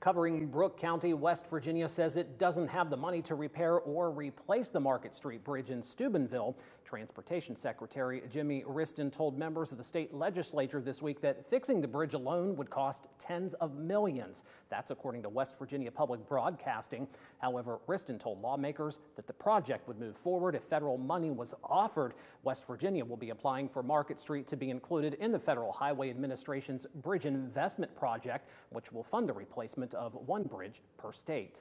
Covering Brooke County, West Virginia says it doesn't have the money to repair or replace the Market Street Bridge in Steubenville. Transportation Secretary Jimmy Wriston told members of the state legislature this week that fixing the bridge alone would cost tens of millions. That's according to West Virginia Public Broadcasting. However, Wriston told lawmakers that the project would move forward if federal money was offered. West Virginia will be applying for Market Street to be included in the Federal Highway Administration's Bridge Investment Project, which will fund the replacement of one bridge per state.